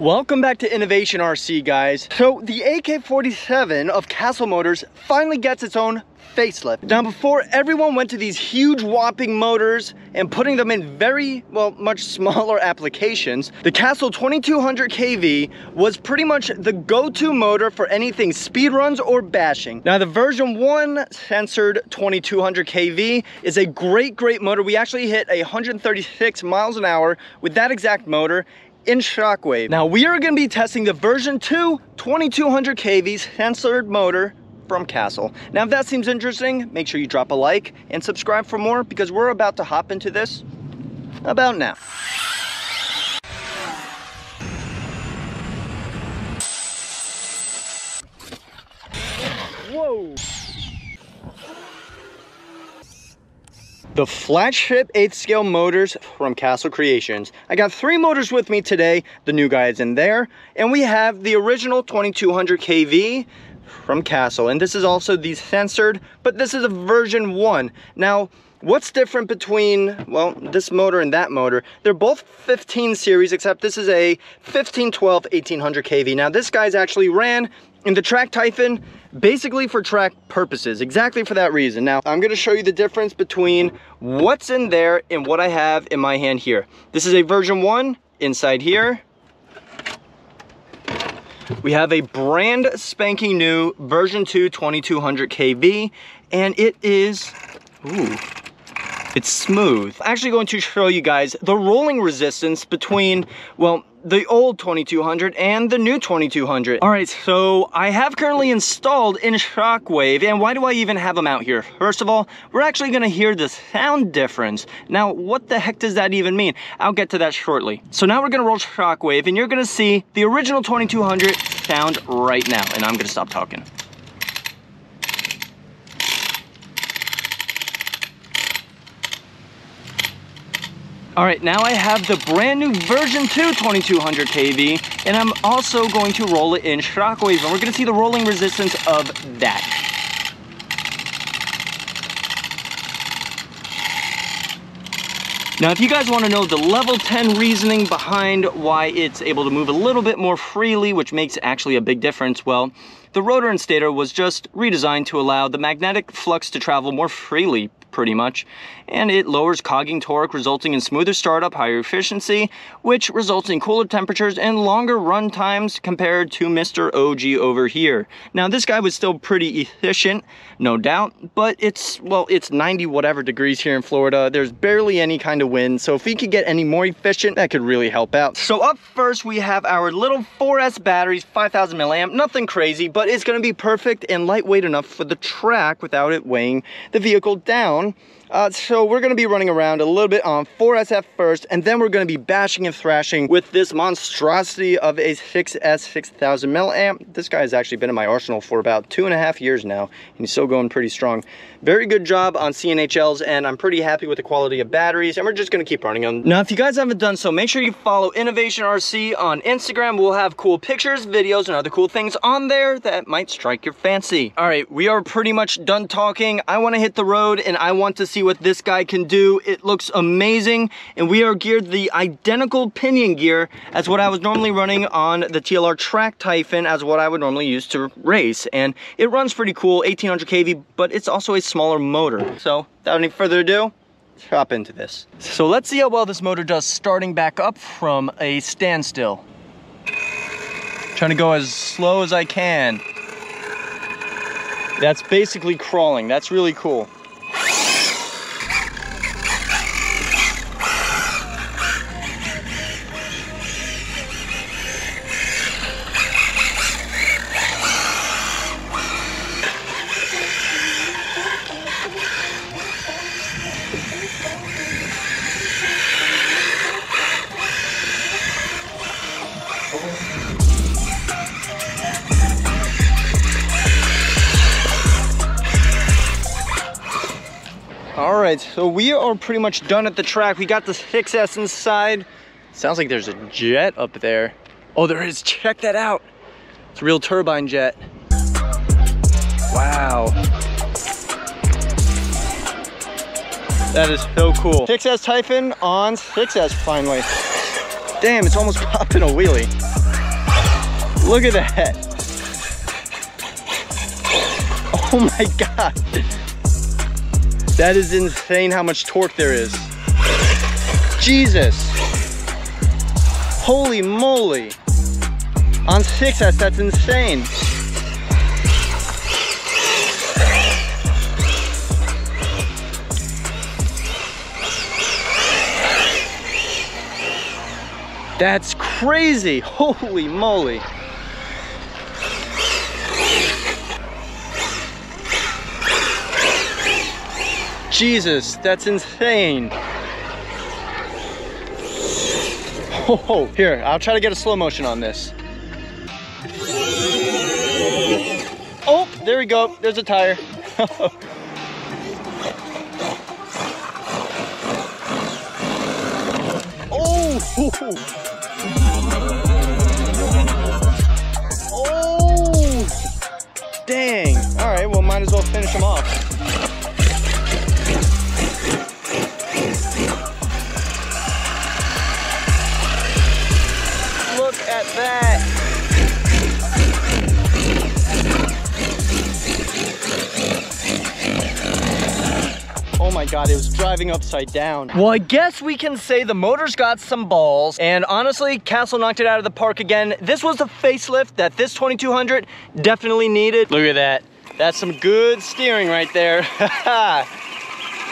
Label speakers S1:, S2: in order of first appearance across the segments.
S1: Welcome back to Innovation RC, guys. So the AK-47 of Castle Motors finally gets its own facelift. Now before everyone went to these huge whopping motors and putting them in very, well, much smaller applications, the Castle 2200 KV was pretty much the go-to motor for anything speed runs or bashing. Now the version 1 sensored 2200 KV is a great, great motor. We actually hit 136 miles an hour with that exact motor in Shockwave. Now we are gonna be testing the version 2 2200 kV sensored motor from Castle. Now, if that seems interesting, make sure you drop a like and subscribe for more because we're about to hop into this about now. Whoa. The flagship 8th scale motors from Castle Creations. I got three motors with me today. The new guy is in there. And we have the original 2200 kV, from Castle. And this is also the sensored, but this is a version one. Now, what's different between, well, this motor and that motor? They're both 15 series, except this is a 1512 1800 kV. Now, this guy's actually ran in the track Typhon, basically for track purposes, exactly for that reason. Now, I'm gonna show you the difference between what's in there and what I have in my hand here. This is a version one inside here. We have a brand spanking new version 2 2200 kV and it is, ooh, it's smooth. I'm actually going to show you guys the rolling resistance between, well, the old 2200 and the new 2200. All right, so I have currently installed in Shockwave, and why do I even have them out here? First of all, we're actually gonna hear the sound difference. Now, what the heck does that even mean? I'll get to that shortly. So now we're gonna roll Shockwave, and you're gonna see the original 2200 sound right now, and I'm gonna stop talking. All right, now I have the brand new version 2 2200 kV, and I'm also going to roll it in Shockwave, and we're gonna see the rolling resistance of that. Now, if you guys wanna know the level 10 reasoning behind why it's able to move a little bit more freely, which makes actually a big difference, well, the rotor and stator was just redesigned to allow the magnetic flux to travel more freely pretty much, and it lowers cogging torque, resulting in smoother startup, higher efficiency, which results in cooler temperatures and longer run times compared to Mr. OG over here. Now, this guy was still pretty efficient, no doubt, but it's, well, it's 90 whatever degrees here in Florida. There's barely any kind of wind, so if we could get any more efficient, that could really help out. So up first, we have our little 4S batteries, 5000 milliamp, nothing crazy, but it's gonna be perfect and lightweight enough for the track without it weighing the vehicle down. Uh, so we're going to be running around a little bit on 4SF first, and then we're going to be bashing and thrashing with this monstrosity of a 6S 6000 milliamp. This guy has actually been in my arsenal for about two and a half years now, and he's still going pretty strong. Very good job on CNHLs, and I'm pretty happy with the quality of batteries, and we're just going to keep running them. Now, if you guys haven't done so, make sure you follow Innovation RC on Instagram. We'll have cool pictures, videos, and other cool things on there that might strike your fancy. All right, we are pretty much done talking. I want to hit the road, and I want to see what this guy can do. It looks amazing, and we are geared the identical pinion gear as what I was normally running on the TLR Track Typhon as what I would normally use to race. And it runs pretty cool, 1800 kV, but it's also a smaller motor. So without any further ado, hop into this. So let's see how well this motor does starting back up from a standstill. Trying to go as slow as I can. That's basically crawling. That's really cool. Right, so we are pretty much done at the track. We got the 6S inside. Sounds like there's a jet up there. Oh, there is, check that out. It's a real turbine jet. Wow. That is so cool. 6S Typhon on 6S finally. Damn, it's almost popping a wheelie. Look at that. Oh my God. That is insane how much torque there is. Jesus. Holy moly. On 6S, that's insane. That's crazy. Holy moly. Jesus, that's insane. Oh, here, I'll try to get a slow motion on this. Oh, there we go. There's a tire. oh! Oh! Dang. All right, well, might as well finish them off. Look. Oh my god, it was driving upside down. Well, I guess we can say the motor's got some balls, and honestly, Castle knocked it out of the park again. This was a facelift that this 2200 definitely needed. Look at that. That's some good steering right there.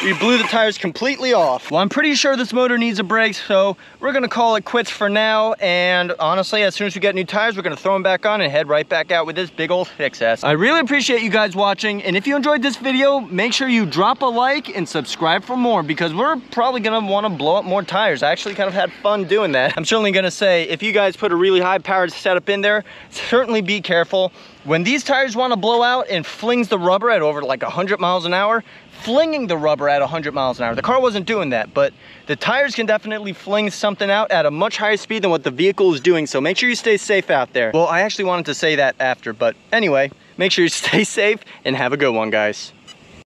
S1: We blew the tires completely off. Well, I'm pretty sure this motor needs a break, so we're gonna call it quits for now. And honestly, as soon as we get new tires, we're gonna throw them back on and head right back out with this big old 6S. I really appreciate you guys watching. And if you enjoyed this video, make sure you drop a like and subscribe for more because we're probably gonna wanna blow up more tires. I actually kind of had fun doing that. I'm certainly gonna say, if you guys put a really high powered setup in there, certainly be careful. When these tires wanna blow out and flings the rubber at over like 100 miles an hour, flinging the rubber at 100 miles an hour. The car wasn't doing that, but the tires can definitely fling something out at a much higher speed than what the vehicle is doing, so make sure you stay safe out there. Well, I actually wanted to say that after, but anyway, make sure you stay safe and have a good one, guys.